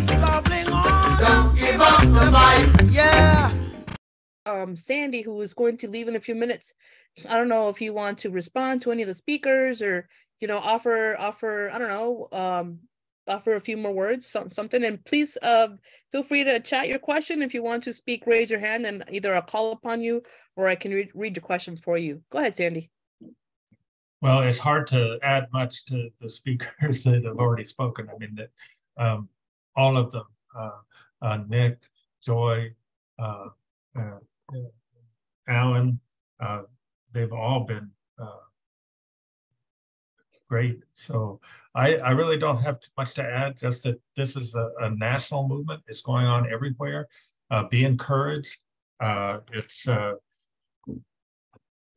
just bubbling on. Don't give up the fight. Yeah. Um, Sandy, who is going to leave in a few minutes. I don't know if you want to respond to any of the speakers or you know offer offer I don't know um offer a few more words, some, something. And please uh, feel free to chat your question. If you want to speak, raise your hand and either I'll call upon you or I can re read your question for you. Go ahead, Sandy. Well, it's hard to add much to the speakers that have already spoken. I mean, um, all of them, uh, uh, Nick, Joy, uh, uh Alan, they've all been great. So I, I really don't have too much to add, just that this is a, a national movement. It's going on everywhere. Be encouraged. It's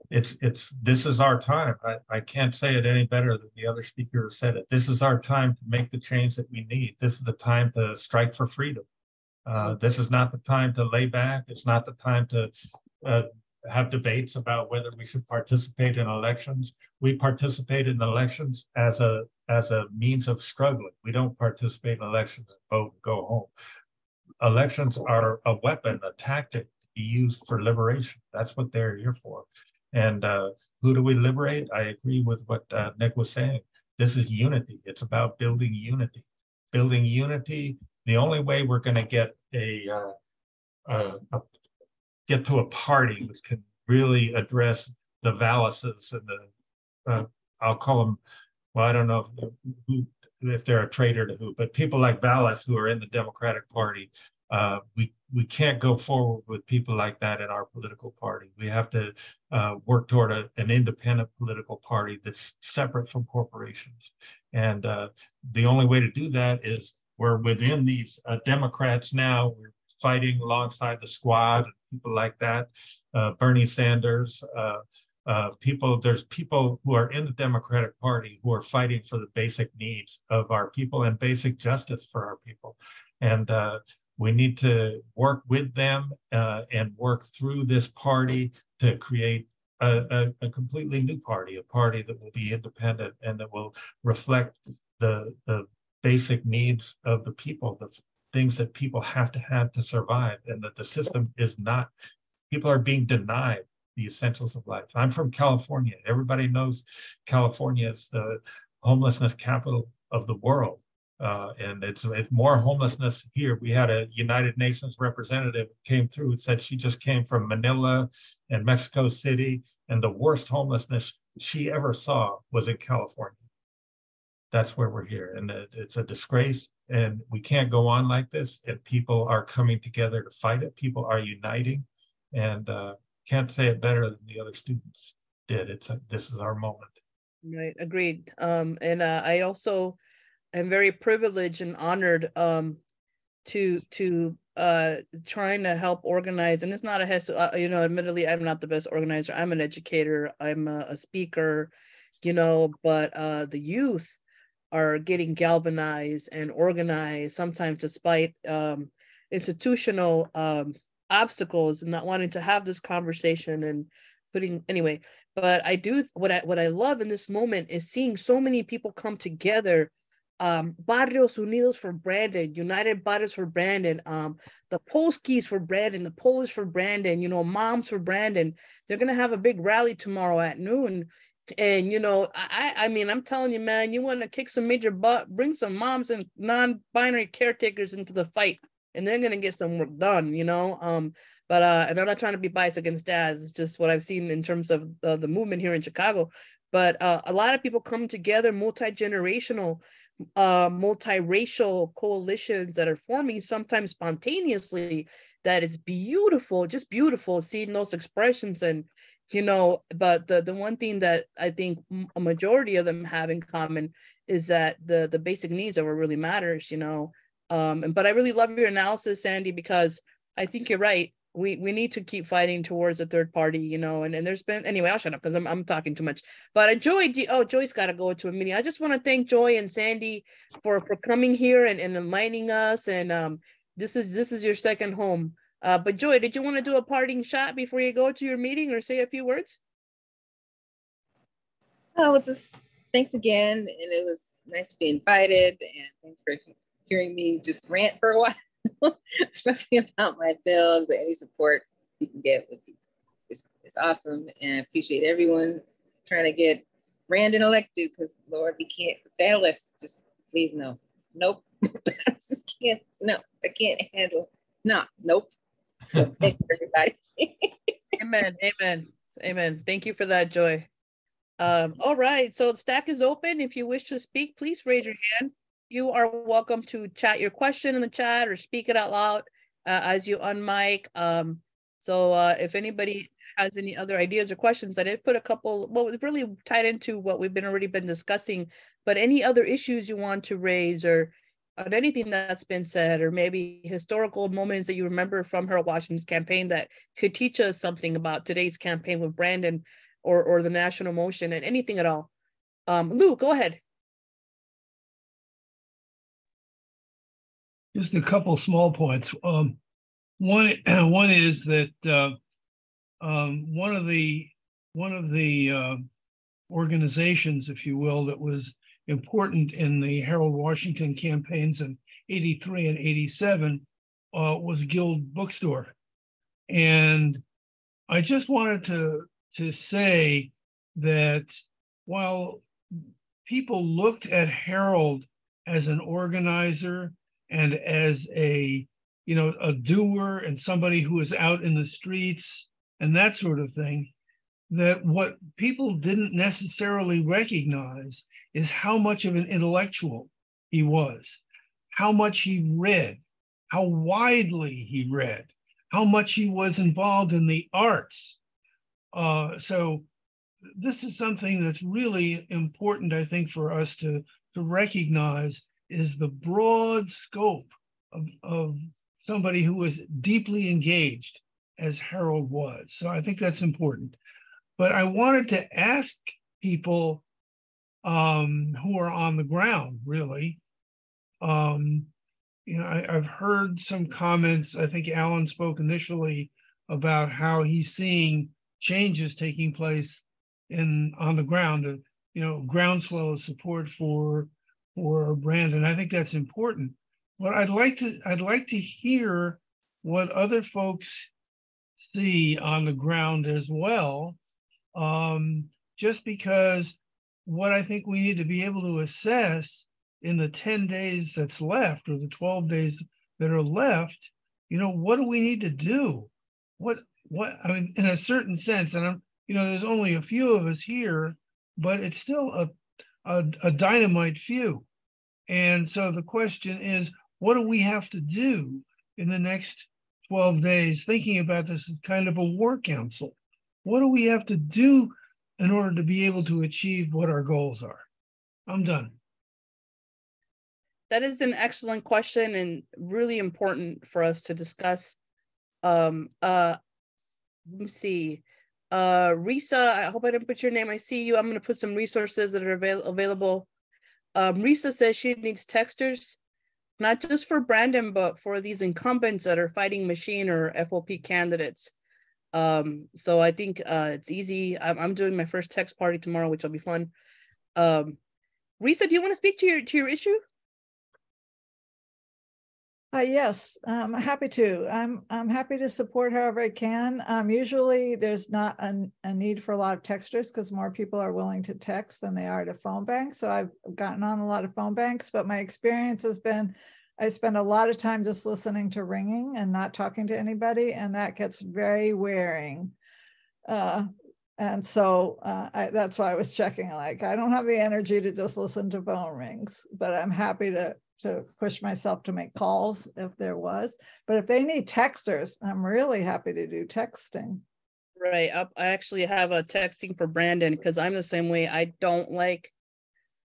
it's it's this is our time. I, I can't say it any better than the other speaker said it. This is our time to make the change that we need. This is the time to strike for freedom. Uh, this is not the time to lay back. It's not the time to uh, have debates about whether we should participate in elections. We participate in elections as a as a means of struggling. We don't participate in elections and vote and go home. Elections are a weapon, a tactic to be used for liberation. That's what they're here for. And uh, who do we liberate? I agree with what uh, Nick was saying. This is unity. It's about building unity. Building unity. The only way we're going to get a, uh, a, a get to a party which can really address the Vallases and the, uh, I'll call them, well, I don't know if, who, if they're a traitor to who, but people like Vallas who are in the Democratic Party, uh, we we can't go forward with people like that in our political party. We have to uh, work toward a, an independent political party that's separate from corporations. And uh, the only way to do that is we're within these uh, Democrats now. We're fighting alongside the squad and people like that, uh, Bernie Sanders, uh, uh, people, there's people who are in the Democratic Party who are fighting for the basic needs of our people and basic justice for our people. And uh, we need to work with them uh, and work through this party to create a, a, a, completely new party, a party that will be independent and that will reflect the, the basic needs of the people, the things that people have to have to survive and that the system is not people are being denied the essentials of life. I'm from california. Everybody knows california is the homelessness capital of the world uh, and it's, it's more homelessness here. We had a United Nations representative came through and said she just came from Manila and Mexico City, and the worst homelessness she ever saw was in California that's where we're here. And it's a disgrace. And we can't go on like this. And people are coming together to fight it. People are uniting. And uh, can't say it better than the other students did. It's a, this is our moment. Right. Agreed. Um, and uh, I also am very privileged and honored um, to to uh, trying to help organize. And it's not a hassle. Uh, you know, admittedly, I'm not the best organizer. I'm an educator. I'm a, a speaker. You know, but uh, the youth are getting galvanized and organized, sometimes despite um, institutional um, obstacles and not wanting to have this conversation and putting anyway. But I do what I what I love in this moment is seeing so many people come together. Um, Barrios Unidos for Brandon, United Barrios for Brandon, um, the Polskis for Brandon, the Polish for Brandon, you know, Moms for Brandon. They're gonna have a big rally tomorrow at noon. And you know i i mean i'm telling you man you want to kick some major butt bring some moms and non-binary caretakers into the fight and they're going to get some work done you know? Um but uh and i'm not trying to be biased against dads it's just what i've seen in terms of uh, the movement here in chicago. But uh, a lot of people come together multi-generational uh multiracial coalitions that are forming sometimes spontaneously that is beautiful just beautiful seeing those expressions and you know but the the one thing that i think a majority of them have in common is that the the basic needs are what really matters you know? Um but i really love your analysis sandy because i think you're right we we need to keep fighting towards a third party you know and, and there's been anyway i'll shut up because I'm, I'm talking too much but I joy oh joy's got to go to a meeting i just want to thank joy and sandy for for coming here and, and enlightening us and um this is this is your second home uh, but Joy, did you want to do a parting shot before you go to your meeting or say a few words? Oh, well, just thanks again. And it was nice to be invited. And thanks for hearing me just rant for a while, especially about my bills. Any support you can get would be is, is awesome, and I appreciate everyone trying to get Brandon elected because Lord, we can't fail us. Just please no, nope. I just can't. No, I can't handle. No, nope. So thank you, everybody. amen. Amen. Amen. Thank you for that, Joy. Um, all right, so the stack is open. If you wish to speak, please raise your hand. You are welcome to chat your question in the chat or speak it out loud uh, as you unmic. Um, so uh, if anybody has any other ideas or questions, I did put a couple, well, it's really tied into what we've been already been discussing, but any other issues you want to raise or on anything that's been said, or maybe historical moments that you remember from Harold Washington's campaign that could teach us something about today's campaign with Brandon or or the national motion and anything at all. Um, Lou, go ahead. Just a couple small points. Um, one one is that uh, um, one of the one of the uh, organizations, if you will, that was important in the Harold Washington campaigns in 83 and 87 uh, was Guild Bookstore. And I just wanted to to say that while people looked at Harold as an organizer and as a you know a doer and somebody who was out in the streets and that sort of thing that what people didn't necessarily recognize is how much of an intellectual he was how much he read how widely he read how much he was involved in the arts. Uh, so this is something that's really important, I think, for us to, to recognize is the broad scope of, of somebody who was deeply engaged as Harold was. So I think that's important. But I wanted to ask people um, who are on the ground, really. Um, you know, I, I've heard some comments. I think Alan spoke initially about how he's seeing changes taking place in on the ground, you know, groundswell of support for for Brandon. I think that's important. But I'd like to I'd like to hear what other folks see on the ground as well. Um, just because what I think we need to be able to assess in the 10 days that's left or the 12 days that are left, you know, what do we need to do? What what I mean, in a certain sense, and I'm, you know, there's only a few of us here, but it's still a, a, a dynamite few. And so the question is, what do we have to do in the next 12 days, thinking about this as kind of a war council? What do we have to do in order to be able to achieve what our goals are? I'm done. That is an excellent question and really important for us to discuss. Um, uh, let me see. Uh, Risa, I hope I didn't put your name. I see you. I'm going to put some resources that are avail- available. Um, Risa says she needs texters, not just for Brandon, but for these incumbents that are fighting machine or FOP candidates. Um, so I think uh, it's easy. I'm, I'm doing my first text party tomorrow, which will be fun. Um, Risa, do you want to speak to your to your issue? Uh, yes, I'm happy to. I'm I'm happy to support however I can. Um, usually, there's not a, a, need for a lot of texters because more people are willing to text than they are to phone banks. So I've gotten on a lot of phone banks, but my experience has been I spend a lot of time just listening to ringing and not talking to anybody, and that gets very wearing. Uh, and so uh, I, that's why I was checking. Like I don't have the energy to just listen to phone rings, but I'm happy to to push myself to make calls if there was. But if they need texters, I'm really happy to do texting. Right. I, I actually have a texting for Brandon because I'm the same way. I don't like,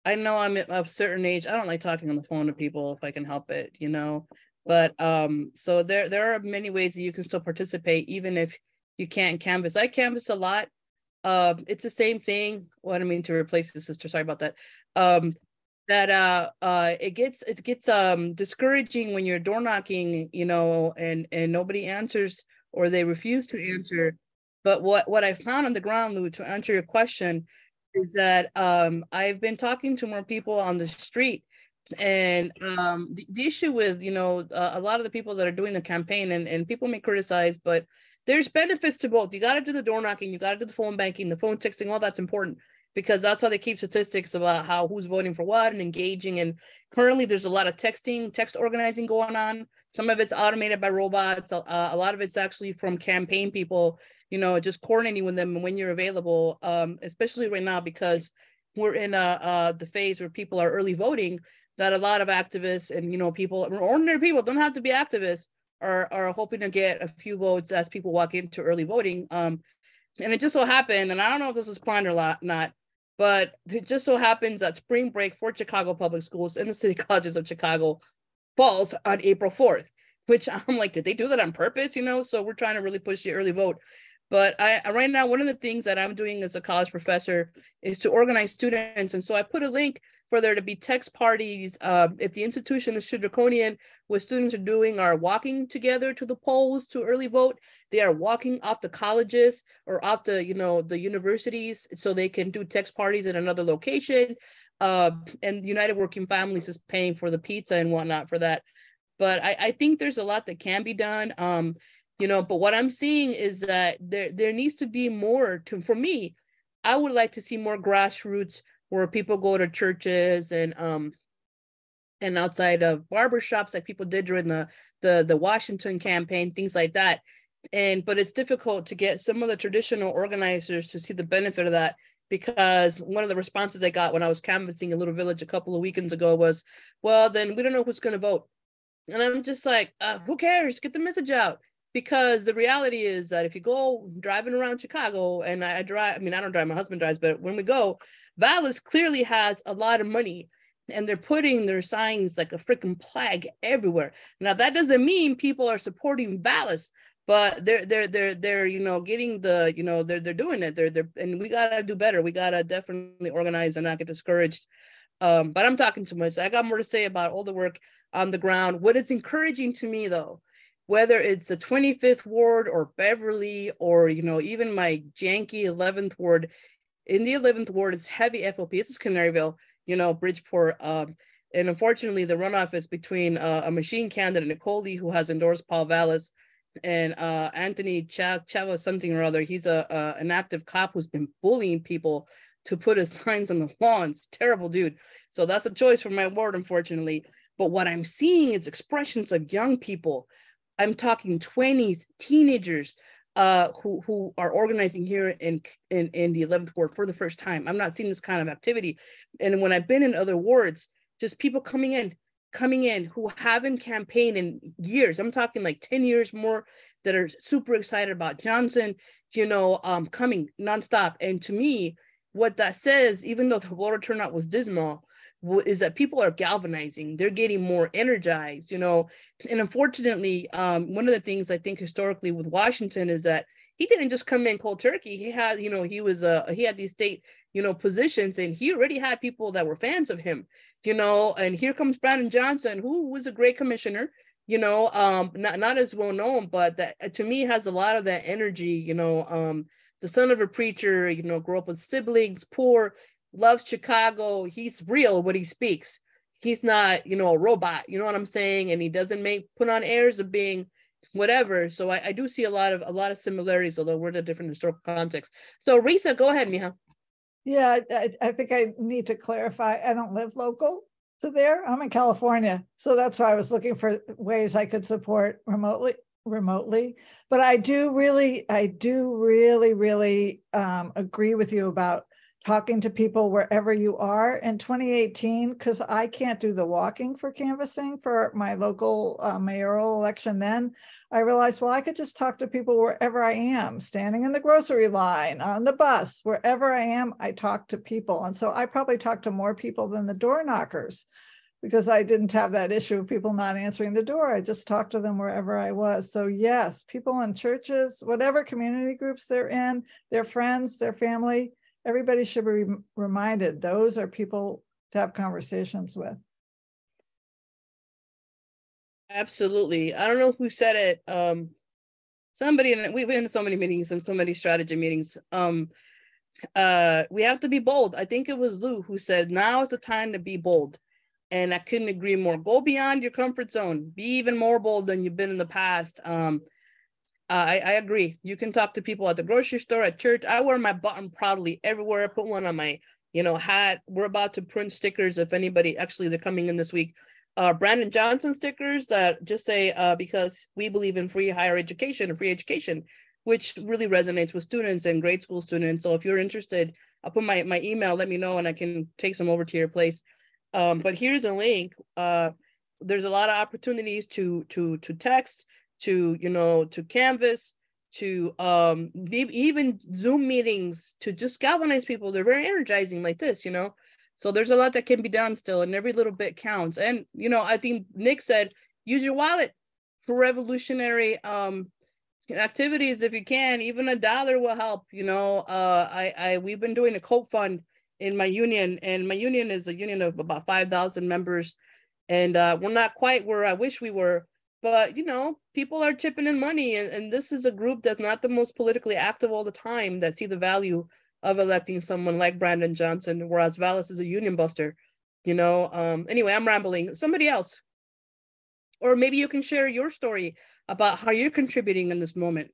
I know I'm of a certain age. I don't like talking on the phone to people if I can help it, you know. But um, so there there are many ways that you can still participate, even if you can't canvas. I canvas a lot. Um, it's the same thing. What I mean to replace the sister. Sorry about that. Um, that uh uh it gets it gets um discouraging when you're door knocking you know and and nobody answers or they refuse to answer. But what what i found on the ground lou to answer your question is that um i've been talking to more people on the street And um, the, the issue with, you know, uh, a lot of the people that are doing the campaign and, and people may criticize, but there's benefits to both. You got to do the door knocking, you got to do the phone banking, the phone texting, all that's important because that's how they keep statistics about how who's voting for what and engaging. And currently, there's a lot of texting, text organizing going on. Some of it's automated by robots. Uh, a lot of it's actually from campaign people. You know, just coordinating with them when you're available. Um, especially right now because we're in a the phase where people are early voting. That a lot of activists and you know people, ordinary people, don't have to be activists, are are hoping to get a few votes as people walk into early voting. Um, and it just so happened, and I don't know if this was planned or not, but it just so happens that spring break for Chicago public schools and the city colleges of Chicago falls on April 4th, which I'm like, did they do that on purpose? You know, so we're trying to really push the early vote. But I right now, one of the things that I'm doing as a college professor is to organize students. And so I put a link for there to be text parties. Uh, if the institution is draconian, what students are doing are walking together to the polls to early vote. They are walking off the colleges or off the, you know, the universities so they can do text parties in another location. Uh, and United Working Families is paying for the pizza and whatnot for that. But I, I think there's a lot that can be done. Um, you know, but what I'm seeing is that there there needs to be more to for me. I would like to see more grassroots where people go to churches and um and outside of barbershops like people did during the the the Washington campaign, things like that. And but it's difficult to get some of the traditional organizers to see the benefit of that because one of the responses I got when I was canvassing a little village a couple of weekends ago was, well, then we don't know who's going to vote. And I'm just like, uh, who cares? Get the message out. Because the reality is that if you go driving around Chicago, and I, I drive, I mean, I don't drive, my husband drives, but when we go, Vallas clearly has a lot of money and they're putting their signs like a freaking plague everywhere. Now that doesn't mean people are supporting Vallas, but they're they're they're they're you know getting the you know they're they're doing it. They're they're and we gotta do better. We gotta definitely organize and not get discouraged. Um, but I'm talking too much. I got more to say about all the work on the ground. What is encouraging to me though, whether it's the 25th ward or Beverly or you know even my janky 11th ward, in the 11th ward, it's heavy FOP. This is Canaryville, you know, Bridgeport. Um, and unfortunately, the runoff is between uh, a machine candidate, Nicole who has endorsed Paul Vallas, and uh, Anthony Chav- Chava something or other. He's a uh, an active cop who's been bullying people to put his signs on the lawns. Terrible dude. So that's a choice for my ward, unfortunately. But what I'm seeing is expressions of young people. I'm talking 20s, teenagers uh, who who are organizing here in, in in the 11th ward for the first time. I'm not seeing this kind of activity. And when I've been in other wards, just people coming in, coming in who haven't campaigned in years. I'm talking like 10 years more that are super excited about Johnson, you know, um, coming nonstop. And to me, what that says, even though the voter turnout was dismal, is that people are galvanizing they're getting more energized you know? And unfortunately um, one of the things i think historically with washington is that he didn't just come in cold turkey he had you know he was uh he had these state you know positions and he already had people that were fans of him you know? And here comes brandon johnson who was a great commissioner you know? Um not, not as well known but that to me has a lot of that energy you know? Um the son of a preacher you know grew up with siblings poor loves Chicago. He's real what he speaks. He's not, you know, a robot. You know what I'm saying? And he doesn't make put on airs of being whatever. So I, I do see a lot of a lot of similarities, although we're in a different historical context. So Risa, go ahead, Miha. Yeah, I, I think I need to clarify. I don't live local to there. I'm in California, so that's why I was looking for ways I could support remotely remotely but i do really i do really really um, agree with you about talking to people wherever you are in 2018 because i can't do the walking for canvassing for my local uh, mayoral election then. I realized well i could just talk to people wherever i am standing in the grocery line on the bus wherever i am i talk to people. And so i probably talk to more people than the door knockers because i didn't have that issue of people not answering the door. I just talked to them wherever i was. So yes people in churches whatever community groups they're in their friends their family everybody should be reminded those are people to have conversations with. Absolutely. I don't know who said it. Um, somebody, and we've been in so many meetings and so many strategy meetings. Um, uh, we have to be bold. I think it was Lou who said, now is the time to be bold. And I couldn't agree more. Go beyond your comfort zone. Be even more bold than you've been in the past. Um, I, I agree. You can talk to people at the grocery store, at church. I wear my button proudly everywhere. I put one on my, you know, hat. We're about to print stickers. If anybody actually they're coming in this week, uh, Brandon Johnson stickers that just say uh, because we believe in free higher education and free education, which really resonates with students and grade school students. So if you're interested, I'll put my my email. Let me know, and I can take some over to your place. Um, but here's a link. Uh, there's a lot of opportunities to to to text to you know to canvas to um even zoom meetings to just galvanize people. They're very energizing like this you know? So there's a lot that can be done still and every little bit counts. And you know i think nick said use your wallet for revolutionary um activities if you can. Even a dollar will help you know? Uh i i we've been doing a COPE fund in my union and my union is a union of about 5000 members. And uh we're not quite where i wish we were but you know people are chipping in money and, and this is a group that's not the most politically active all the time that see the value of electing someone like brandon johnson whereas vallas is a union buster you know? Um anyway i'm rambling. Somebody else. Or maybe you can share your story about how you're contributing in this moment.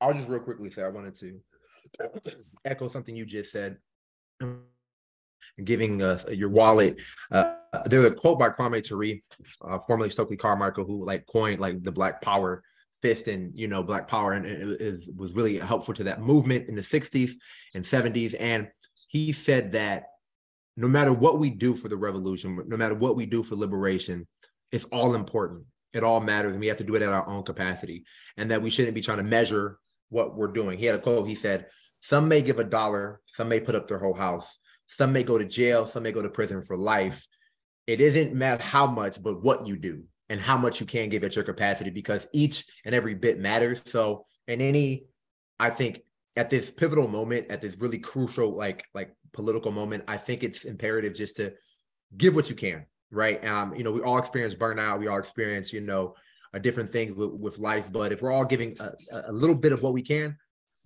I'll just real quickly say i wanted to echo something you just said giving uh, your wallet. Uh, there's a quote by Kwame Ture, uh, formerly Stokely Carmichael, who like coined like the Black Power fist and you know Black Power, and it, it was really helpful to that movement in the 60s and 70s. And he said that no matter what we do for the revolution, no matter what we do for liberation, it's all important. It all matters, and we have to do it at our own capacity, and that we shouldn't be trying to measure what we're doing. He had a quote. He said, "Some may give a dollar, some may put up their whole house." Some may go to jail, some may go to prison for life. It isn't matter how much, but what you do and how much you can give at your capacity because each and every bit matters. So, in any, I think at this pivotal moment, at this really crucial, like, like political moment, I think it's imperative just to give what you can, right? Um, you know, we all experience burnout, we all experience, you know, different things with, with life, but if we're all giving a, a little bit of what we can,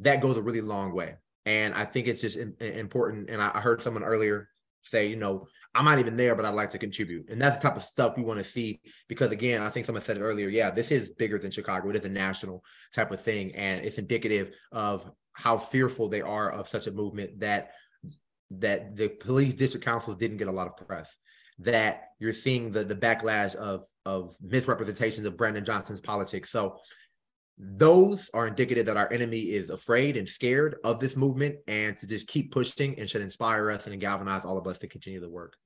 that goes a really long way. And I think it's just important. And I heard someone earlier say, you know, I'm not even there, but I'd like to contribute. And that's the type of stuff we want to see because, again, I think someone said it earlier. Yeah, this is bigger than Chicago. It is a national type of thing. And it's indicative of how fearful they are of such a movement that that the police district councils didn't get a lot of press that you're seeing the the backlash of of misrepresentations of Brandon Johnson's politics. So those are indicative that our enemy is afraid and scared of this movement and to just keep pushing and should inspire us and galvanize all of us to continue the work.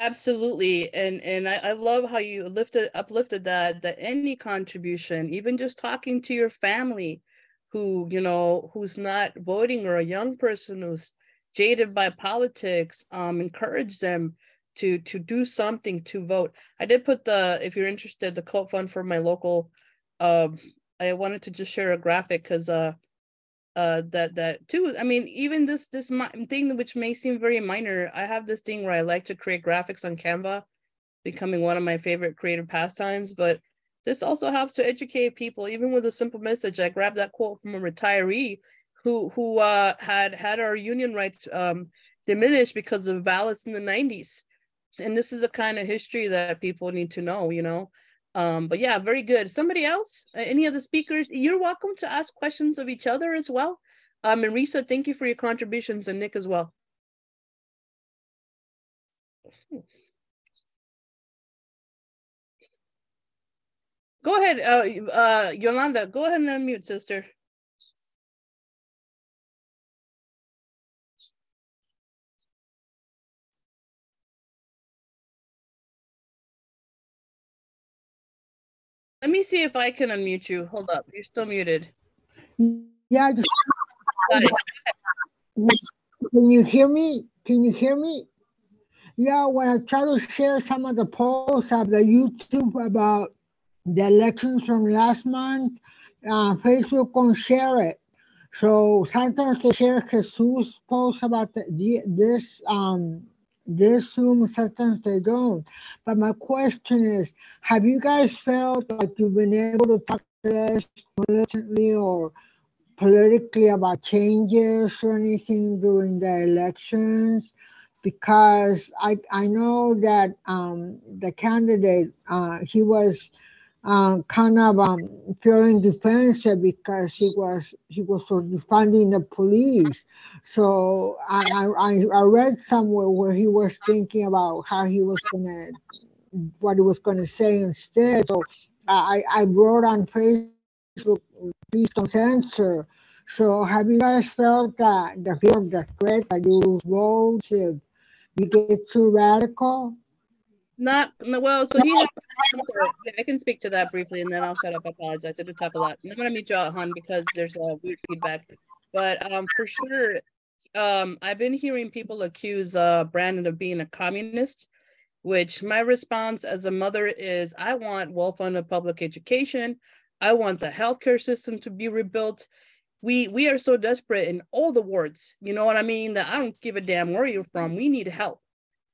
Absolutely. And and I, I love how you lifted uplifted that that any contribution even just talking to your family who you know who's not voting or a young person who's jaded by politics um encourage them to to do something to vote. I did put the if you're interested the COPE fund for my local. Um, I wanted to just share a graphic because uh uh that that too i mean even this this thing which may seem very minor i have this thing where i like to create graphics on canva becoming one of my favorite creative pastimes but this also helps to educate people even with a simple message i grabbed that quote from a retiree who who uh had had our union rights um diminished because of Vallas in the 90s and this is a kind of history that people need to know you know? Um but yeah very good. Somebody else? Any of the speakers? You're welcome to ask questions of each other as well. Um and Risa thank you for your contributions and Nick as well. Go ahead uh uh Yolanda go ahead and unmute sister Let me see if I can unmute you. Hold up. You're still muted. Yeah. Just, can you hear me? Can you hear me? Yeah, when I try to share some of the posts of the YouTube about the elections from last month, uh, Facebook won't share it. So sometimes they share Jesus posts about the, this um, they assume sometimes they don't. But my question is, have you guys felt like you've been able to talk to us recently or politically about changes or anything during the elections because I I know that um, the candidate uh, he was uh, kind of um, feeling defensive because he was he was defending the police. So I, I I read somewhere where he was thinking about how he was gonna what he was gonna say instead. So I I wrote on Facebook, please don't censor. So have you guys felt that the fear of the threat that you votes if you get too radical? Not well. So he. I can speak to that briefly, and then I'll shut up. I apologize. I do talk a lot. I'm gonna meet you out, Han, because there's a weird feedback. But um, for sure, um, I've been hearing people accuse uh Brandon of being a communist, which my response as a mother is, I want well-funded public education. I want the healthcare system to be rebuilt. We we are so desperate in all the wards. You know what I mean? That I don't give a damn where you're from. We need help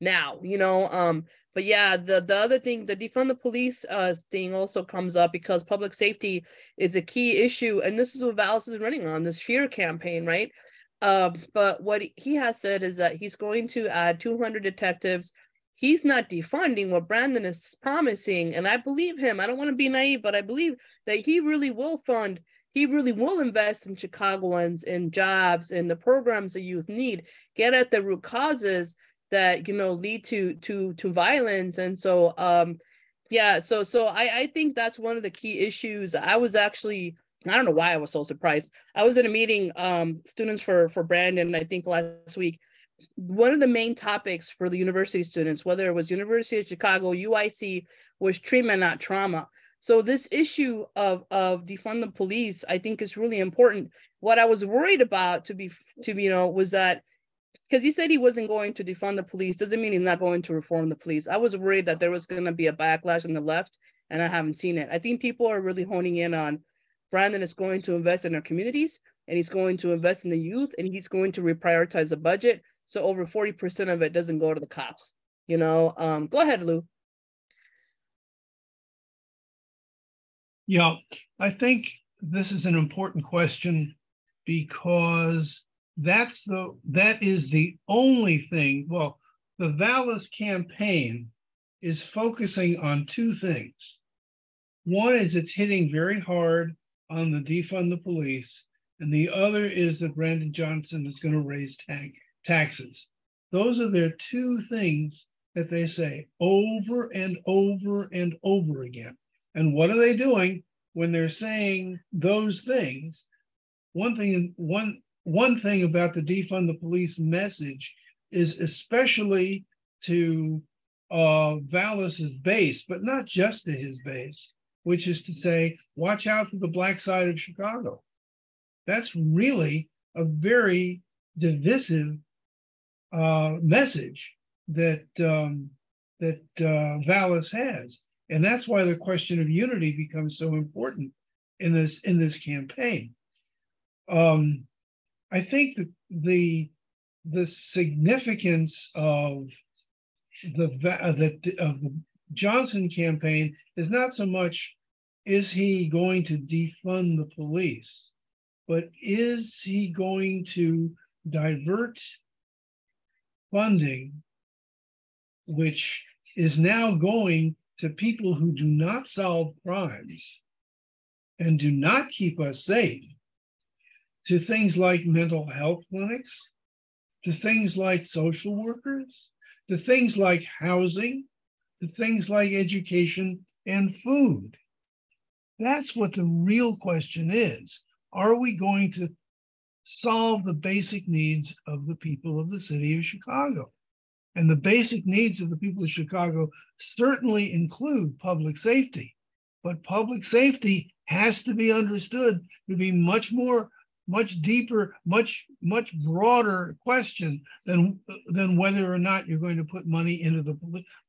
now. You know, um, but yeah, the the other thing, the defund the police uh thing also comes up because public safety is a key issue, and this is what Vallas is running on this fear campaign, right? Um, but what he has said is that he's going to add 200 detectives. He's not defunding what Brandon is promising, and I believe him. I don't want to be naive, but I believe that he really will fund. He really will invest in Chicagoans, in jobs, in the programs the youth need. Get at the root causes that you know lead to to to violence. And so um yeah so so i i think that's one of the key issues. I was actually i don't know why i was so surprised. I was in a meeting um students for for brandon i think last week. One of the main topics for the university students whether it was university of chicago uic was treatment not trauma. So this issue of of defund the police i think is really important. What i was worried about to be to you know was that because he said he wasn't going to defund the police doesn't mean he's not going to reform the police. I was worried that there was going to be a backlash on the left, and I haven't seen it. I think people are really honing in on Brandon is going to invest in our communities, and he's going to invest in the youth, and he's going to reprioritize the budget. So over 40% of it doesn't go to the cops. You know, um, go ahead, Lou. Yeah, I think this is an important question because that's the that is the only thing. Well, the Vallas campaign is focusing on two things. One is it's hitting very hard on the defund the police, and the other is that Brandon Johnson is going to raise ta- taxes. Those are their two things that they say over and over and over again. And what are they doing when they're saying those things? One thing, one one thing about the defund the police message is especially to uh, Vallas's base, but not just to his base, which is to say, watch out for the black side of Chicago. That's really a very divisive uh, message that um, that uh, Vallas has, and that's why the question of unity becomes so important in this in this campaign. Um, I think that the the significance of the uh, the of the Johnson campaign is not so much is he going to defund the police, but is he going to divert funding, which is now going to people who do not solve crimes and do not keep us safe to things like mental health clinics, to things like social workers, to things like housing, to things like education and food. That's what the real question is. Are we going to solve the basic needs of the people of the city of Chicago? And the basic needs of the people of Chicago certainly include public safety. But public safety has to be understood to be much more much deeper, much much broader question than than whether or not you're going to put money into the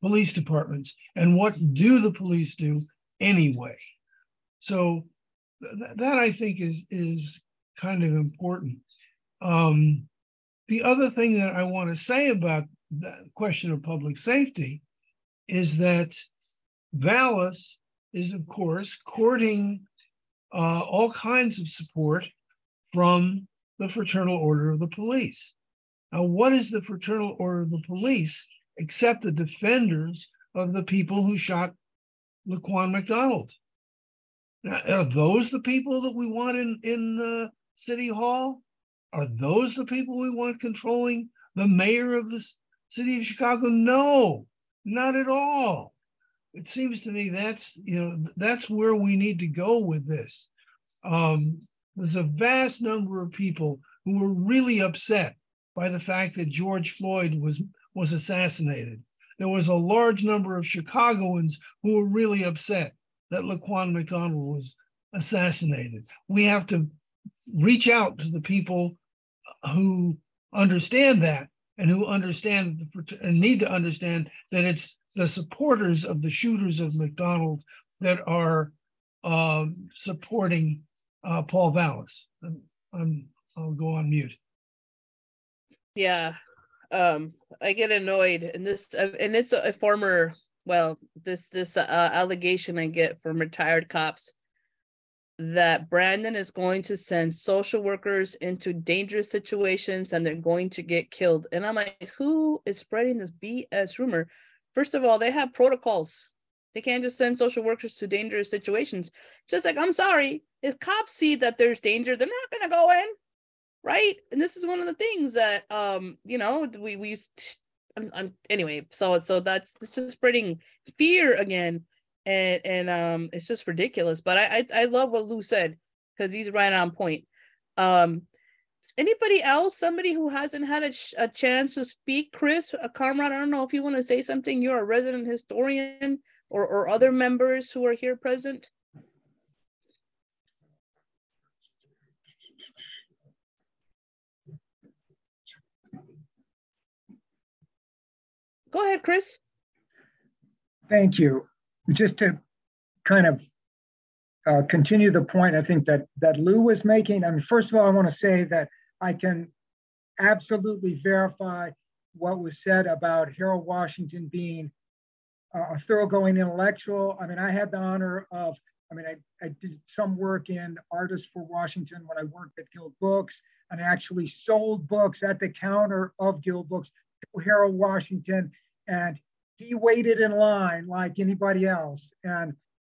police departments and what do the police do anyway. So th- that I think is is kind of important. Um, the other thing that I want to say about the question of public safety is that Vallas is, of course, courting uh, all kinds of support from the Fraternal Order of the Police. Now, what is the Fraternal Order of the Police except the defenders of the people who shot Laquan McDonald? Now, are those the people that we want in, in uh, City Hall? Are those the people we want controlling the mayor of the city of Chicago? No, not at all. It seems to me that's you know that's where we need to go with this. Um, there's a vast number of people who were really upset by the fact that George Floyd was was assassinated. There was a large number of Chicagoans who were really upset that Laquan McDonald was assassinated. We have to reach out to the people who understand that and who understand and need to understand that it's the supporters of the shooters of McDonald that are uh, supporting uh, Paul Vallas. I'm, I'm, I'll go on mute. Yeah, um, I get annoyed, and this, uh, and it's a, a former, well, this this uh, allegation I get from retired cops that Brandon is going to send social workers into dangerous situations and they're going to get killed. And I'm like, who is spreading this BS rumor? First of all, they have protocols. They can't just send social workers to dangerous situations. Just like, I'm sorry, if cops see that there's danger, they're not going to go in, right? And this is one of the things that, um, you know, we we I'm, I'm, anyway. So so that's it's just spreading fear again and and um it's just ridiculous but i i, I love what lou said because he's right on point um anybody else somebody who hasn't had a, ch- a chance to speak chris a comrade i don't know if you want to say something you're a resident historian or or other members who are here present go ahead chris thank you just to kind of uh, continue the point I think that that Lou was making. I mean, first of all, I want to say that I can absolutely verify what was said about Harold Washington being a thoroughgoing intellectual. I mean, I had the honor of, I mean, I, I did some work in Artists for Washington when I worked at Guild Books and I actually sold books at the counter of Guild Books to Harold Washington. And he waited in line like anybody else and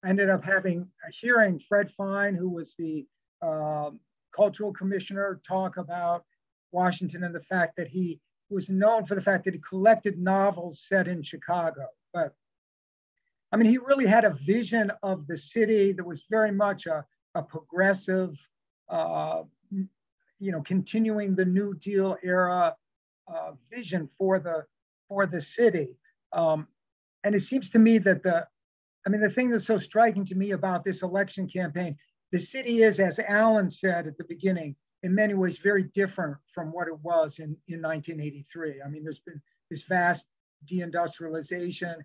ended up having a hearing Fred Fine, who was the um, cultural commissioner, talk about Washington and the fact that he was known for the fact that he collected novels set in Chicago. But I mean, he really had a vision of the city that was very much a, a progressive, uh, you know, continuing the New Deal era uh, vision for the for the city. Um, and it seems to me that the, I mean, the thing that's so striking to me about this election campaign, the city is, as Alan said at the beginning, in many ways very different from what it was in, in 1983. I mean, there's been this vast deindustrialization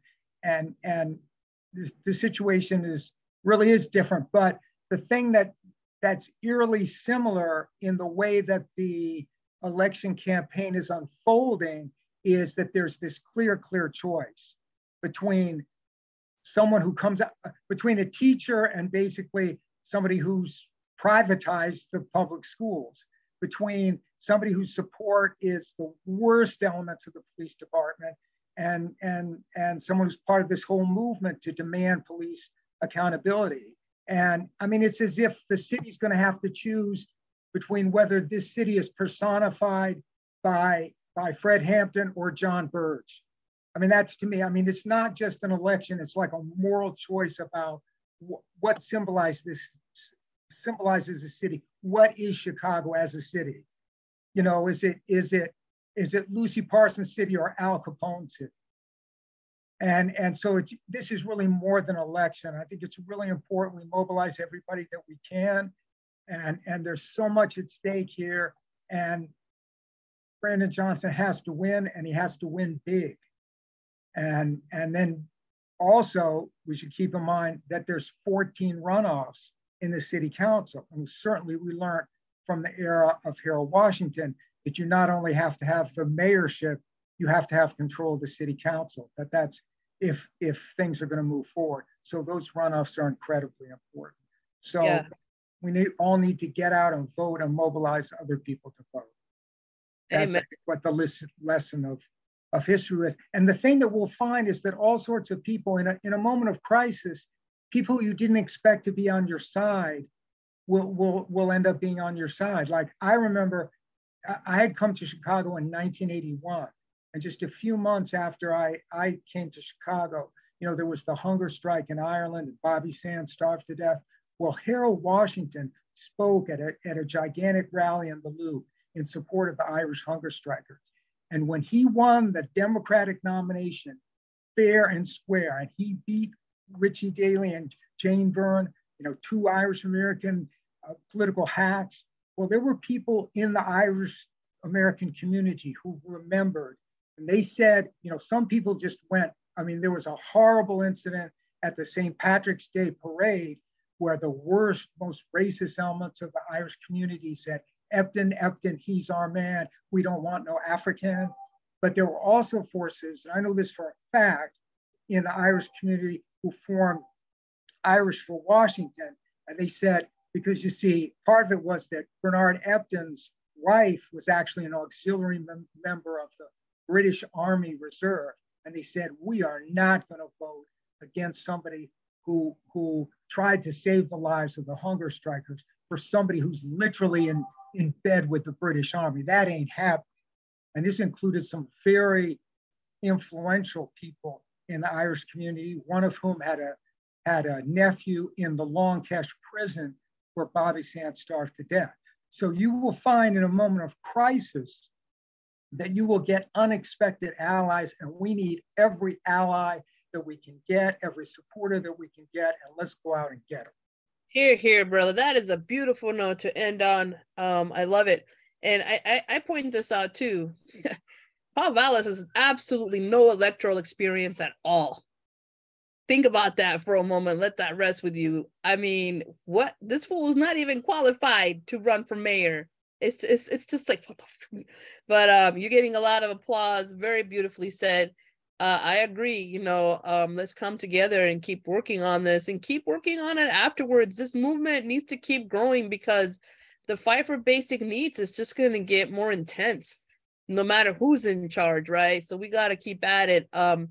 and, and the situation is really is different. But the thing that that's eerily similar in the way that the election campaign is unfolding is that there's this clear, clear choice between someone who comes out, between a teacher and basically somebody who's privatized the public schools, between somebody whose support is the worst elements of the police department and, and, and someone who's part of this whole movement to demand police accountability. And I mean, it's as if the city's going to have to choose between whether this city is personified by by Fred Hampton or John Burge. I mean, that's to me, I mean, it's not just an election, it's like a moral choice about what symbolizes this symbolizes the city. What is Chicago as a city? You know, is it is it is it Lucy Parsons City or Al Capone City? And and so it's this is really more than election. I think it's really important we mobilize everybody that we can, and and there's so much at stake here. And Brandon Johnson has to win and he has to win big. And, and then also we should keep in mind that there's 14 runoffs in the city council. And certainly we learned from the era of Harold Washington that you not only have to have the mayorship, you have to have control of the city council. That that's if if things are going to move forward. So those runoffs are incredibly important. So yeah. We need, all need to get out and vote and mobilize other people to vote. That's Amen. what the lesson of, of history is. And the thing that we'll find is that all sorts of people in a, in a moment of crisis, people you didn't expect to be on your side will, will, will end up being on your side. Like I remember I- had come to Chicago in 1981. And just a few months after I, I came to Chicago, you know, there was the hunger strike in Ireland and Bobby Sands starved to death. Well, Harold Washington spoke at a, at a gigantic rally in the Loop in support of the Irish hunger strikers. And when he won the Democratic nomination, fair and square, and he beat Richie Daley and Jane Byrne, you know, two Irish American uh, political hacks. Well, there were people in the Irish American community who remembered, and they said, you know, some people just went. I mean, there was a horrible incident at the St. Patrick's Day parade where the worst, most racist elements of the Irish community said, Epton, Epton, he's our man. We don't want no African. But there were also forces, and I know this for a fact, in the Irish community who formed Irish for Washington. And they said, because you see, part of it was that Bernard Epton's wife was actually an auxiliary mem- member of the British Army Reserve. And they said, we are not going to vote against somebody who, who tried to save the lives of the hunger strikers for somebody who's literally in, in bed with the British Army. That ain't happening. And this included some very influential people in the Irish community, one of whom had a, had a nephew in the Long Kesh prison where Bobby Sands starved to death. So you will find in a moment of crisis that you will get unexpected allies, and we need every ally that we can get, every supporter that we can get, and let's go out and get them. Here, here, brother. That is a beautiful note to end on. Um, I love it. And I, I, I point this out too. Paul Vallas has absolutely no electoral experience at all. Think about that for a moment. Let that rest with you. I mean, what this fool is not even qualified to run for mayor. It's it's it's just like what the but um you're getting a lot of applause. Very beautifully said. Uh, I agree. You know, um, let's come together and keep working on this and keep working on it afterwards. This movement needs to keep growing because the fight for basic needs is just going to get more intense no matter who's in charge, right? So we got to keep at it. Um,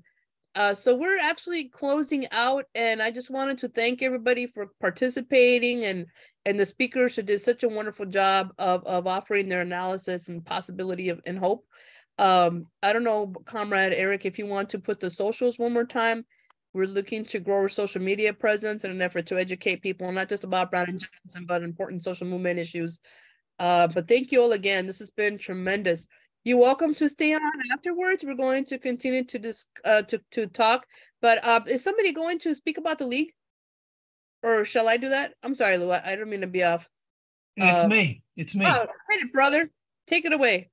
uh, so we're actually closing out, and I just wanted to thank everybody for participating and and the speakers who did such a wonderful job of of offering their analysis and possibility of and hope. Um, I don't know, Comrade Eric, if you want to put the socials one more time. We're looking to grow our social media presence in an effort to educate people, not just about Brandon Johnson, but important social movement issues. Uh, but thank you all again. This has been tremendous. You're welcome to stay on afterwards. We're going to continue to dis uh, to to talk. But uh, is somebody going to speak about the league, or shall I do that? I'm sorry, Lou. I don't mean to be off. It's Uh, me. It's me. Oh, brother. Take it away.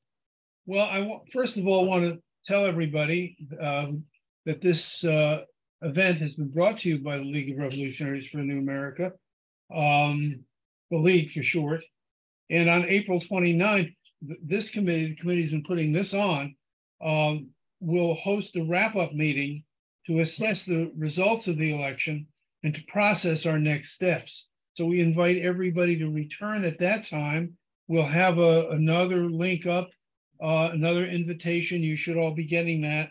Well, I first of all want to tell everybody um, that this uh, event has been brought to you by the League of Revolutionaries for New America, um, the League for short. And on April 29th, th- this committee, the committee's been putting this on, um, will host a wrap-up meeting to assess the results of the election and to process our next steps. So we invite everybody to return at that time. We'll have a, another link up uh, another invitation. You should all be getting that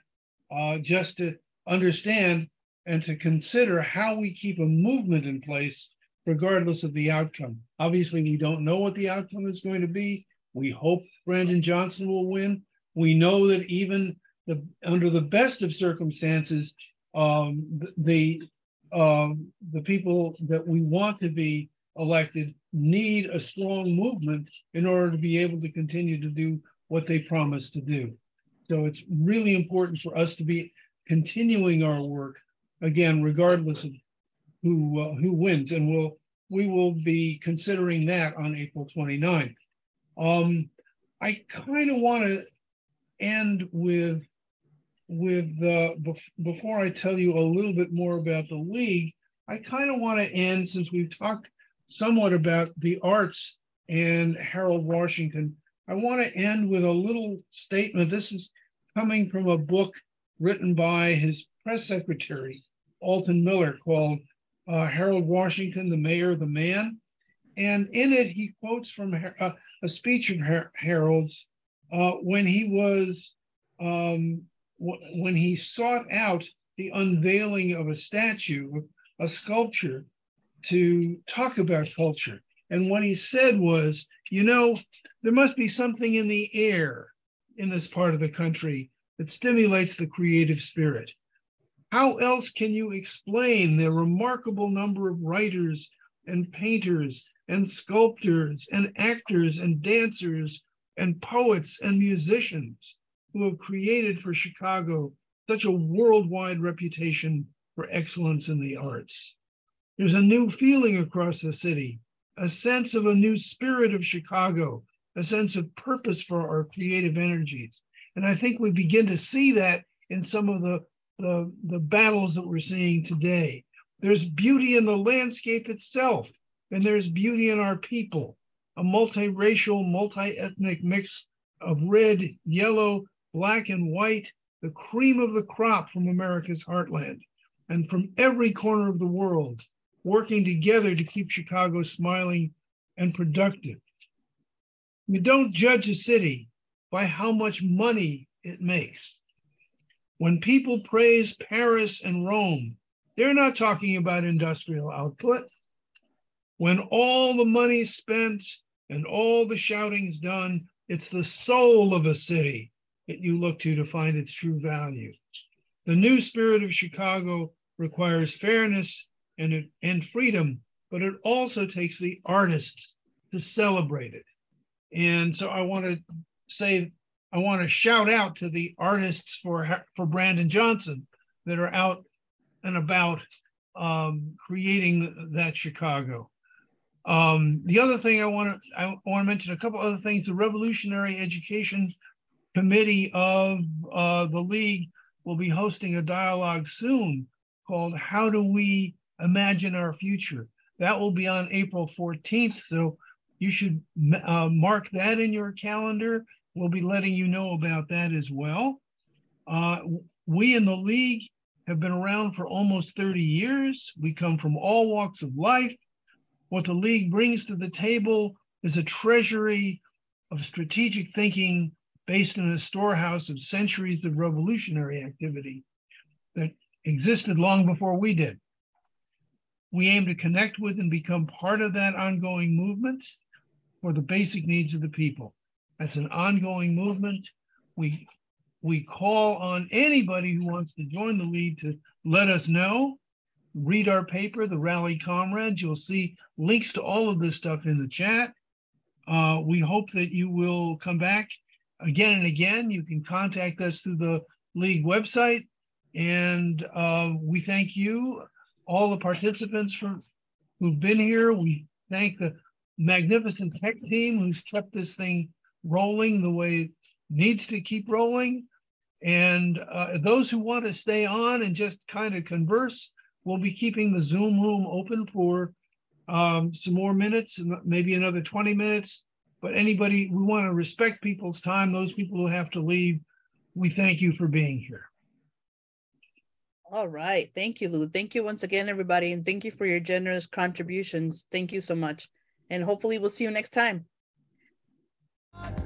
uh, just to understand and to consider how we keep a movement in place regardless of the outcome. Obviously, we don't know what the outcome is going to be. We hope Brandon Johnson will win. We know that even the, under the best of circumstances, um, the um, the people that we want to be elected need a strong movement in order to be able to continue to do what they promised to do. So it's really important for us to be continuing our work again, regardless of who uh, who wins, and we'll we will be considering that on April 29th. Um, I kind of want to end with with uh, bef- before I tell you a little bit more about the league. I kind of want to end since we've talked somewhat about the arts and Harold Washington. I want to end with a little statement. This is coming from a book written by his press secretary, Alton Miller, called uh, Harold Washington, the Mayor, the Man. And in it, he quotes from a, a speech of Harold's uh, when he was um, when he sought out the unveiling of a statue, a sculpture, to talk about culture. And what he said was, you know, there must be something in the air in this part of the country that stimulates the creative spirit. How else can you explain the remarkable number of writers and painters and sculptors and actors and dancers and poets and musicians who have created for Chicago such a worldwide reputation for excellence in the arts? There's a new feeling across the city, a sense of a new spirit of Chicago, a sense of purpose for our creative energies. And I think we begin to see that in some of the the, the battles that we're seeing today. There's beauty in the landscape itself, and there's beauty in our people, a multiracial, multi-ethnic mix of red, yellow, black, and white, the cream of the crop from America's heartland and from every corner of the world, working together to keep Chicago smiling and productive. You don't judge a city by how much money it makes. When people praise Paris and Rome, they're not talking about industrial output. When all the money's spent and all the shouting's done, it's the soul of a city that you look to to find its true value. The new spirit of Chicago requires fairness and, and freedom, but it also takes the artists to celebrate it. And so I want to say I want to shout out to the artists for for Brandon Johnson that are out and about um, creating that Chicago. Um, the other thing I want to I want to mention a couple other things. The Revolutionary Education Committee of uh, the League will be hosting a dialogue soon called "How Do We Imagine Our Future." That will be on April 14th, so you should uh, mark that in your calendar We'll be letting you know about that as well. Uh, we in the league have been around for almost 30 years. We come from all walks of life. What the league brings to the table is a treasury of strategic thinking based in a storehouse of centuries of revolutionary activity that existed long before we did. We aim to connect with and become part of that ongoing movement for the basic needs of the people. That's an ongoing movement. We we call on anybody who wants to join the lead to let us know. Read our paper, The Rally Comrades. You'll see links to all of this stuff in the chat. Uh, we hope that you will come back again and again. You can contact us through the league website. And uh, we thank you, all the participants from who've been here. We thank the magnificent tech team who's kept this thing rolling the way it needs to keep rolling. And uh, those who want to stay on and just kind of converse, we'll be keeping the Zoom room open for um, some more minutes, maybe another 20 minutes. But anybody, we want to respect people's time. Those people who have to leave, we thank you for being here. All right. Thank you, Lou. Thank you once again, everybody. And thank you for your generous contributions. Thank you so much. And hopefully we'll see you next time.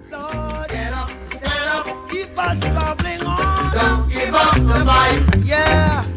Get up, stand up, keep us on. Don't give up the fight. Yeah.